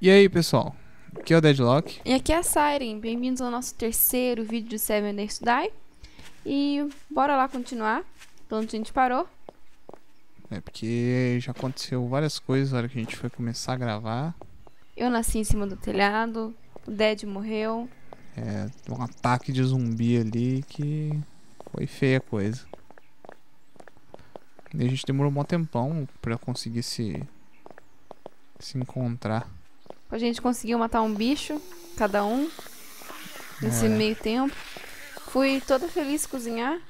E aí, pessoal? Aqui é o Deadlock. E aqui é a Siren. Bem-vindos ao nosso terceiro vídeo de Seven Days to Die. E bora lá continuar de onde a gente parou. É porque já aconteceu várias coisas na hora que a gente foi começar a gravar. Eu nasci em cima do telhado, o Dead morreu. É, um ataque de zumbi ali que foi feia a coisa. E a gente demorou um tempão pra conseguir se, se encontrar. A gente conseguiu matar um bicho, cada um, nesse É. meio tempo. Fui toda feliz cozinhar.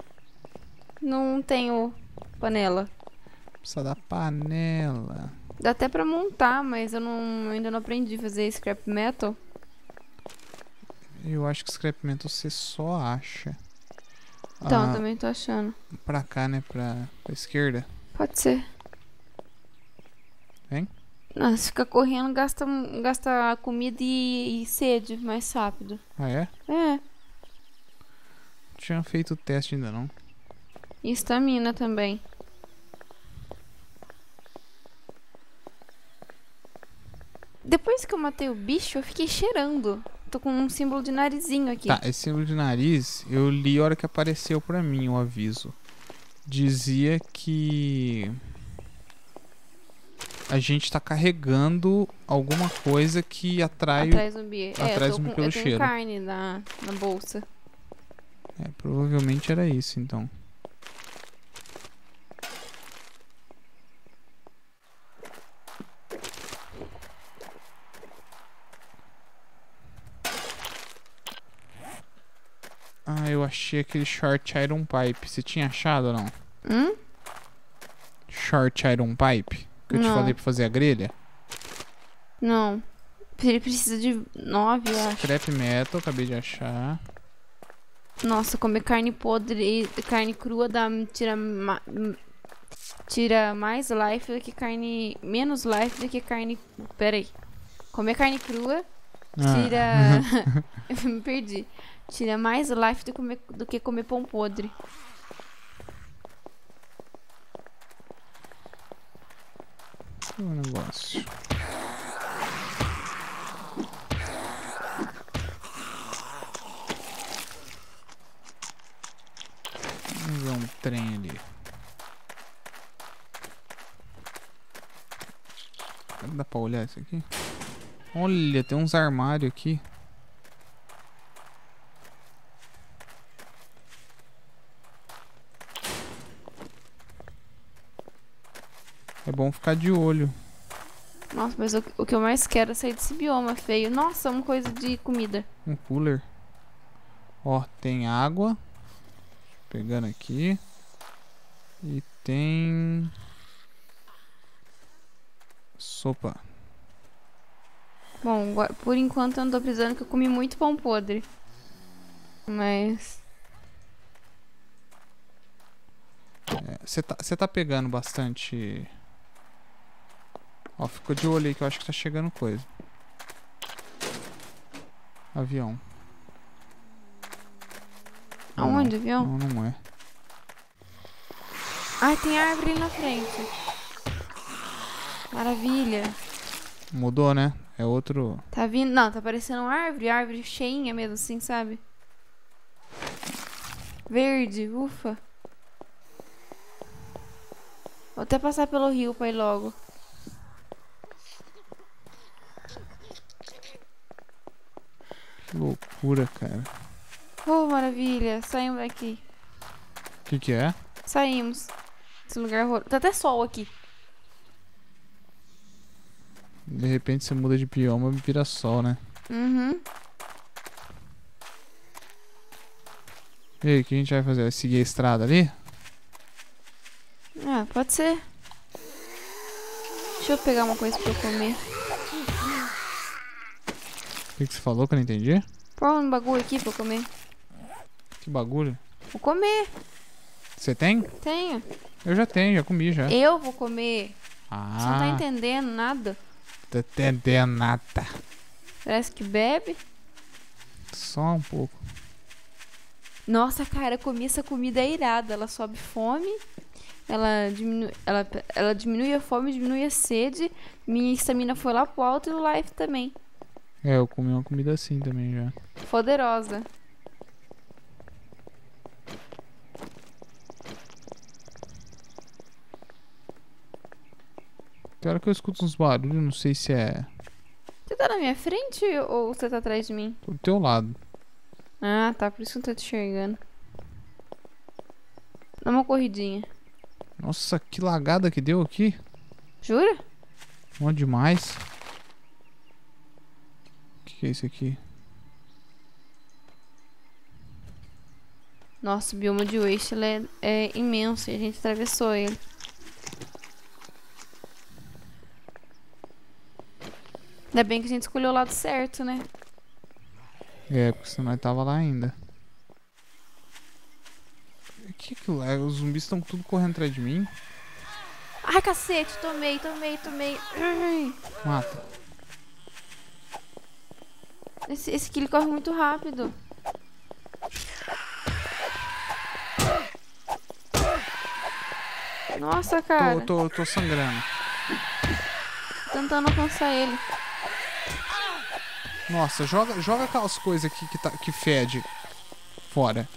Não tenho panela. Precisa da panela. Dá até pra montar, mas eu não, ainda não aprendi a fazer scrap metal. Eu acho que scrap metal você só acha. Então, eu Ah, também tô achando. Pra cá, né? Pra, pra esquerda. Pode ser. Vem. Não, se ficar correndo, gasta, gasta comida e, e sede mais rápido. Ah, é? É. Não tinha feito o teste ainda não. E estamina também. Depois que eu matei o bicho, eu fiquei cheirando. Tô com um símbolo de narizinho aqui. Tá, esse símbolo de nariz, eu li a hora que apareceu pra mim o aviso. Dizia que a gente tá carregando alguma coisa que atrai. Atrás zumbi. é, atrai eu, tô zumbi com, pelo eu tenho cheiro. carne na, na bolsa. É, provavelmente era isso, então. Ah, eu achei aquele short iron pipe. Você tinha achado ou não? Hum? Short iron pipe? Que eu te Não. falei pra fazer a grelha? Não. Ele precisa de nove, eu acho. Scrap metal, acabei de achar. Nossa, comer carne podre, e carne crua dá, tira, ma- tira mais life do que carne. Menos life do que carne. Pera aí. Comer carne crua Ah. tira. Eu me perdi. Tira mais life do, comer- do que comer pão podre. O negócio. Vamos ver um trem ali. Dá pra olhar isso aqui? Olha, tem uns armários aqui. É bom ficar de olho. Nossa, mas o, o que eu mais quero é sair desse bioma feio. Nossa, uma coisa de comida. Um cooler. Ó, tem água. Pegando aqui. E tem. Sopa. Bom, por enquanto eu não tô precisando que eu comi muito pão podre. Mas. Você tá, cê tá pegando bastante. Ó, ficou de olho aí que eu acho que tá chegando coisa. Avião. Não, Aonde, avião? Não, não é. Ai, tem árvore ali na frente. Maravilha. Mudou, né? É outro. Tá vindo. Não, tá parecendo uma árvore, árvore cheinha mesmo, assim, sabe? Verde, ufa. Vou até passar pelo rio pra ir logo. Que loucura, cara. Oh, maravilha. Saímos daqui. O que, que é? Saímos. Esse lugar horror... Tá até sol aqui. De repente você muda de bioma e vira sol, né? Uhum. E aí, o que a gente vai fazer? Vai seguir a estrada ali? Ah, pode ser. Deixa eu pegar uma coisa pra eu comer. O que, que você falou que eu não entendi? Põe um bagulho aqui pra eu comer. Que bagulho? Vou comer. Você tem? Tenho. Eu já tenho, já comi já. Eu vou comer. Você não tá Ah, entendendo nada. tá entendendo nada. Parece que bebe. Só um pouco. Nossa, cara, eu comi essa comida irada. Ela sobe fome Ela diminui, ela, ela diminui a fome, diminui a sede. Minha estamina foi lá pro alto e o life também. É, eu comi uma comida assim também já. Poderosa. Tem hora que eu escuto uns barulhos, não sei se é Você tá na minha frente ou você tá atrás de mim? do teu lado. Ah, tá. Por isso que eu não tô te enxergando. Dá uma corridinha. Nossa, que lagada que deu aqui. Jura? Bom demais. O que, que é isso aqui? Nossa, o bioma de Waste ele é, é imenso e a gente atravessou ele. Ainda bem que a gente escolheu o lado certo, né? É, porque senão nós tava lá ainda. O que que é? Os zumbis estão tudo correndo atrás de mim. Ai, cacete, tomei, tomei, tomei. Mata. Esse, esse aqui ele corre muito rápido. Nossa, cara. Tô, tô, tô sangrando. Tô tentando alcançar ele. Nossa, joga, joga aquelas coisas aqui que, tá, que fede fora.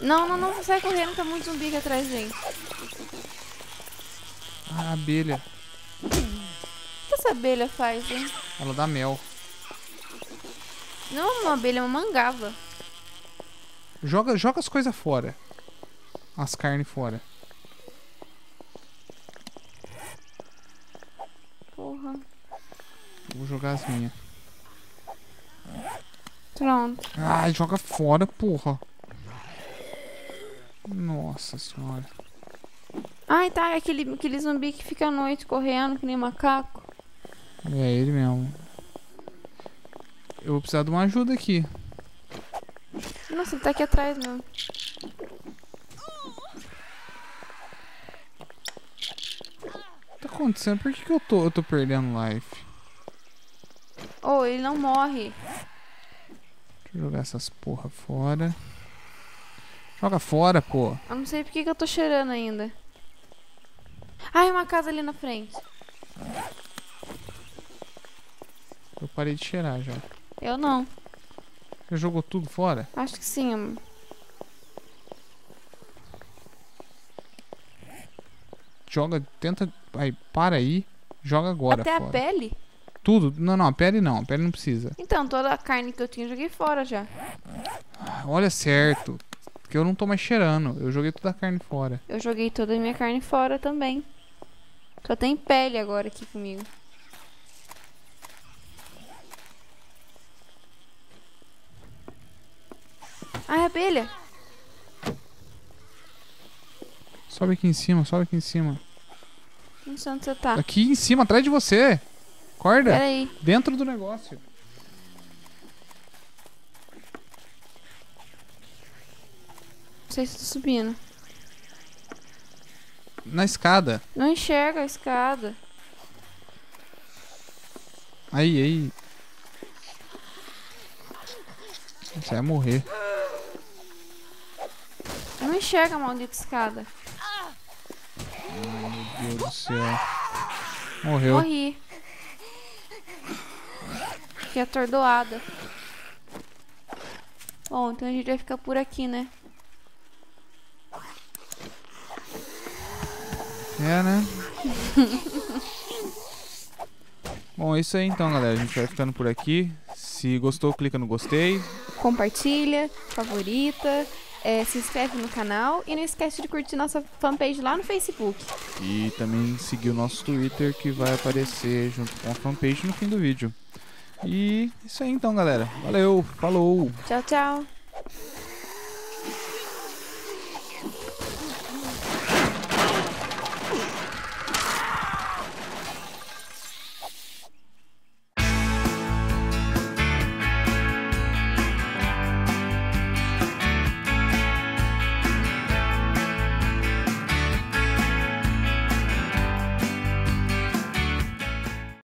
Não, não, não sai correndo, tá muito zumbi aqui atrás, gente. Ah, abelha. O que essa abelha faz, hein? Ela dá mel. Não é uma abelha, é uma mangava. Joga, joga as coisas fora. As carnes fora. Porra. Vou jogar as minhas. Pronto. Ai, joga fora, porra. Nossa senhora. Ai, tá, é aquele, aquele zumbi que fica à noite correndo, que nem macaco. É ele mesmo. Eu vou precisar de uma ajuda aqui. Nossa, ele tá aqui atrás mesmo. O que tá acontecendo? Por que, que eu, tô, eu tô perdendo life? Oh, ele não morre. Deixa eu jogar essas porra fora. Joga fora, pô. Eu não sei por que que eu tô cheirando ainda. Ai, uma casa ali na frente. Eu parei de cheirar já. Eu não. Você jogou tudo fora? Acho que sim, amor. Joga, tenta. Aí, para aí. Joga agora Até fora. a pele? Tudo? Não, não, a pele não. A pele não precisa. Então, toda a carne que eu tinha eu joguei fora já. Ah, Olha certo. Porque eu não tô mais cheirando. Eu joguei toda a carne fora. Eu joguei toda a minha carne fora também. Só tem pele agora aqui comigo. Ai, abelha. Sobe aqui em cima, sobe aqui em cima. Não sei onde você tá. Aqui em cima, atrás de você. Acorda. Pera aí. Dentro do negócio. Não sei se tô subindo. Na escada. Não enxerga a escada. Aí, aí. Você vai morrer. Não enxerga a maldita escada. Meu Deus do céu. Morreu. Morri. Fiquei atordoada. Bom, então a gente vai ficar por aqui, né? É, né? Bom, é isso aí então, galera. A gente vai ficando por aqui. Se gostou, clica no gostei. Compartilha, favorita, é, se inscreve no canal e não esquece de curtir nossa fanpage lá no Facebook. E também seguir o nosso Twitter que vai aparecer junto com a fanpage no fim do vídeo. E isso aí então, galera. Valeu, falou! Tchau, tchau.